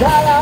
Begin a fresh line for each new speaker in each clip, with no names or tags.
Bye.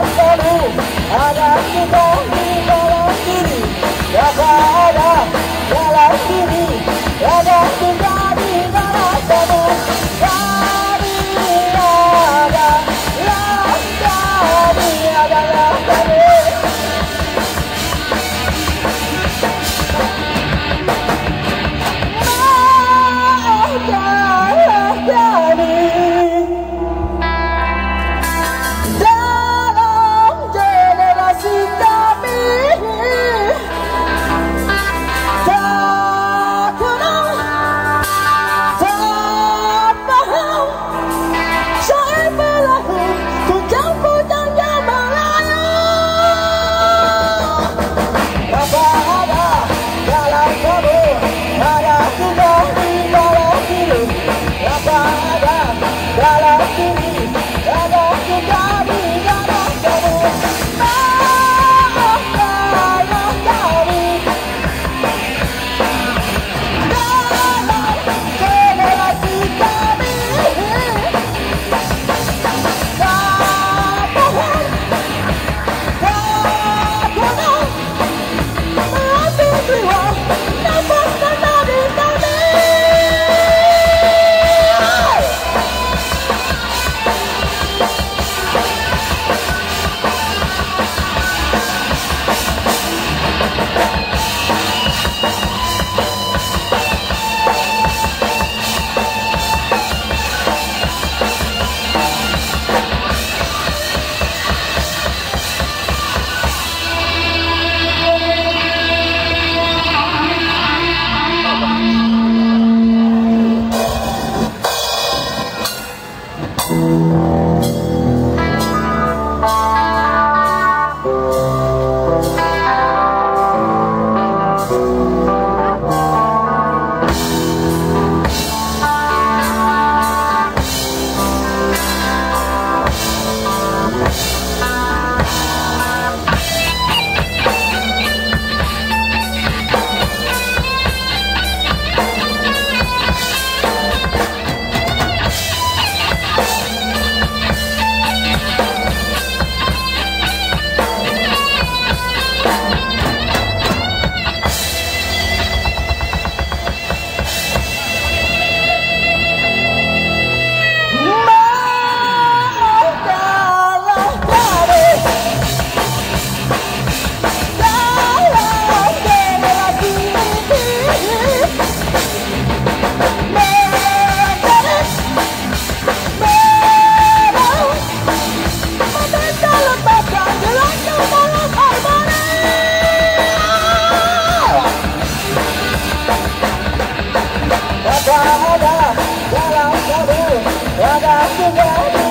got the world.